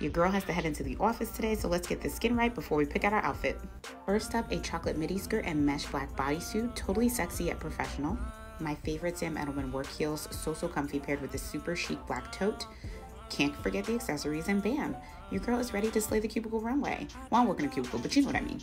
Your girl has to head into the office today, so let's get the skin right before we pick out our outfit. First up, a chocolate midi skirt and mesh black bodysuit, totally sexy yet professional. My favorite Sam Edelman work heels, so so comfy paired with a super chic black tote. Can't forget the accessories and bam, your girl is ready to slay the cubicle runway. Well, I'm working a cubicle, but you know what I mean.